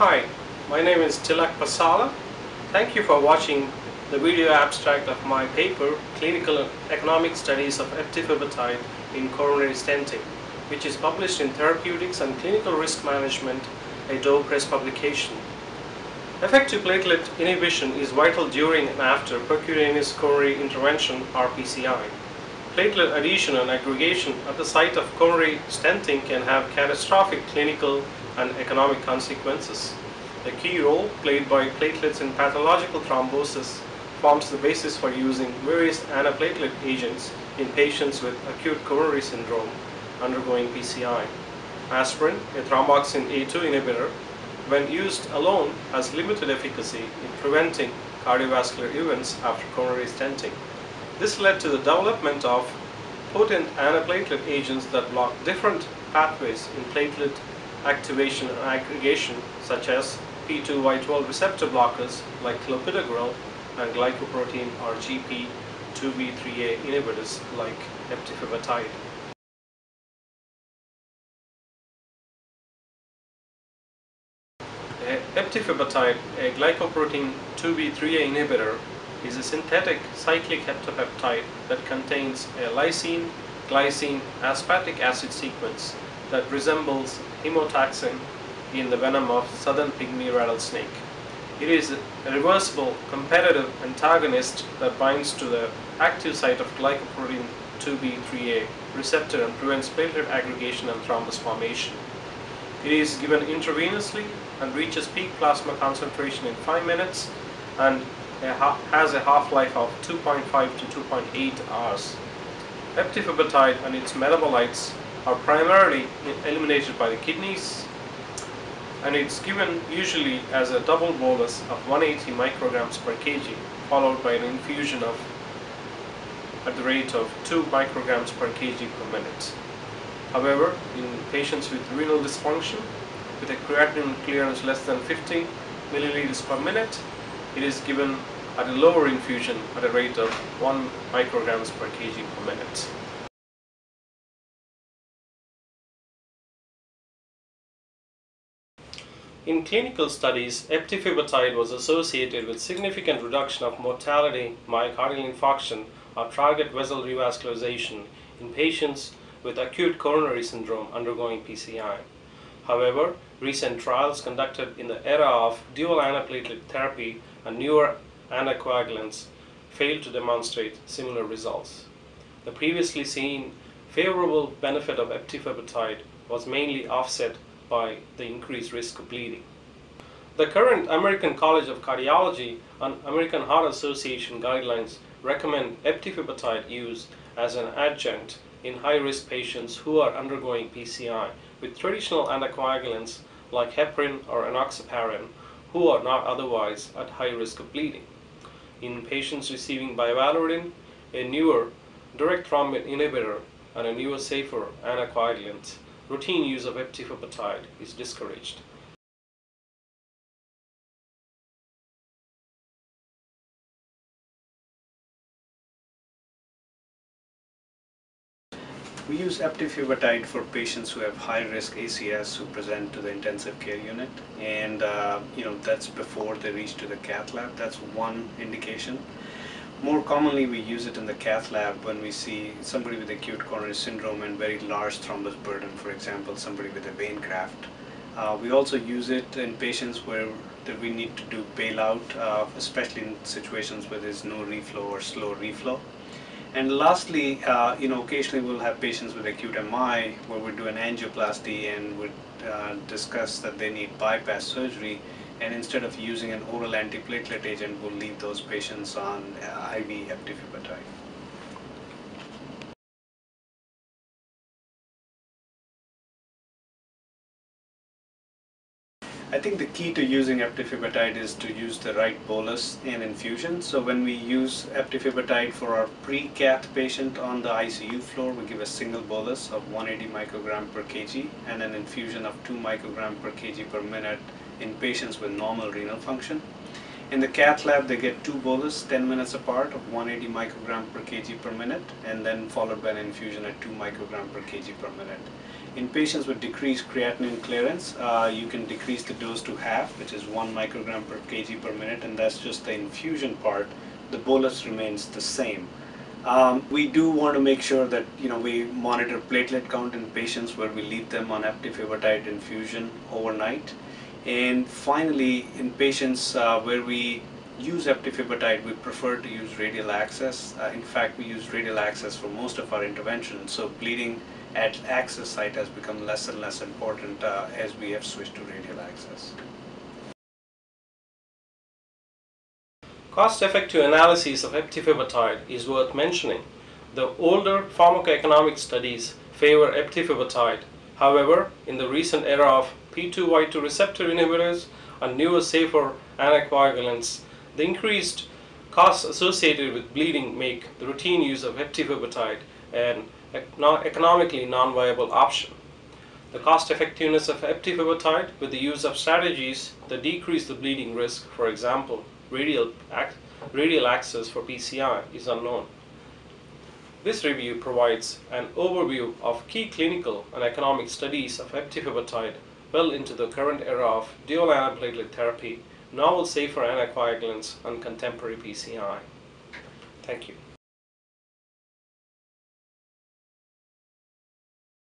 Hi, my name is Tilak Pasala. Thank you for watching the video abstract of my paper, Clinical Economic Studies of Eptifibatide in Coronary Stenting, which is published in Therapeutics and Clinical Risk Management, a Dove Press publication. Effective platelet inhibition is vital during and after percutaneous coronary intervention or PCI. Platelet adhesion and aggregation at the site of coronary stenting can have catastrophic clinical and economic consequences. The key role played by platelets in pathological thrombosis forms the basis for using various antiplatelet agents in patients with acute coronary syndrome undergoing PCI. Aspirin, a thromboxane A2 inhibitor, when used alone has limited efficacy in preventing cardiovascular events after coronary stenting. This led to the development of potent antiplatelet agents that block different pathways in platelet activation and aggregation such as P2Y12 receptor blockers like clopidogrel and glycoprotein or GP2B3A inhibitors like eptifibatide. Eptifibatide, a glycoprotein 2B3A inhibitor, is a synthetic cyclic heptapeptide that contains a lysine, glycine, aspartic acid sequence that resembles hemotaxin in the venom of southern pygmy rattlesnake. It is a reversible competitive antagonist that binds to the active site of glycoprotein 2B3A receptor and prevents platelet aggregation and thrombus formation. It is given intravenously and reaches peak plasma concentration in 5 minutes and has a half-life of 2.5 to 2.8 hours. Eptifibatide and its metabolites are primarily eliminated by the kidneys and it's given usually as a double bolus of 180 micrograms per kg followed by an infusion of at the rate of 2 micrograms per kg per minute. However, in patients with renal dysfunction with a creatinine clearance less than 50 milliliters per minute, it is given at a lower infusion at a rate of 1 micrograms per kg per minute. In clinical studies, eptifibatide was associated with significant reduction of mortality, myocardial infarction, or target vessel revascularization in patients with acute coronary syndrome undergoing PCI. However, recent trials conducted in the era of dual antiplatelet therapy and newer anticoagulants failed to demonstrate similar results. The previously seen favorable benefit of eptifibatide was mainly offset by the increased risk of bleeding. The current American College of Cardiology and American Heart Association guidelines recommend eptifibatide use as an adjunct in high-risk patients who are undergoing PCI with traditional anticoagulants like heparin or enoxaparin who are not otherwise at high risk of bleeding. In patients receiving bivalirudin, a newer direct thrombin inhibitor and a newer safer anticoagulant routine use of eptifibatide is discouraged. We use eptifibatide for patients who have high-risk ACS who present to the intensive care unit, and uh, you know that's before they reach to the cath lab. That's one indication. More commonly, we use it in the cath lab when we see somebody with acute coronary syndrome and very large thrombus burden, for example, somebody with a vein graft. Uh, we also use it in patients where that we need to do bailout, uh, especially in situations where there's no reflow or slow reflow. And lastly, uh, you know, occasionally we'll have patients with acute MI where we do an angioplasty and would uh, discuss that they need bypass surgery and instead of using an oral antiplatelet agent, we'll leave those patients on uh, IV eptifibatide. I think the key to using eptifibatide is to use the right bolus and infusion. So when we use eptifibatide for our pre-cath patient on the ICU floor, we give a single bolus of 180 microgram per kg and an infusion of 2 microgram per kg per minute in patients with normal renal function. In the cath lab, they get two bolus 10 minutes apart of 180 microgram per kg per minute and then followed by an infusion at 2 microgram per kg per minute. In patients with decreased creatinine clearance, uh, you can decrease the dose to half, which is one microgram per kg per minute, and that's just the infusion part. The bolus remains the same. Um, we do want to make sure that you know we monitor platelet count in patients where we leave them on eptifibatide infusion overnight, and finally in patients uh, where we use eptifibatide, we prefer to use radial access. Uh, in fact, we use radial access for most of our interventions, so bleeding at access site has become less and less important uh, as we have switched to radial access. Cost-effective analysis of eptifibatide is worth mentioning. The older pharmacoeconomic studies favor eptifibatide. However, in the recent era of P2Y2 receptor inhibitors and newer safer anticoagulants, the increased costs associated with bleeding make the routine use of eptifibatide an economically non-viable option. The cost effectiveness of eptifibatide with the use of strategies that decrease the bleeding risk, for example, radial, radial access for PCI, is unknown. This review provides an overview of key clinical and economic studies of eptifibatide well into the current era of dual antiplatelet therapy, novel safer anticoagulants, and contemporary PCI. Thank you.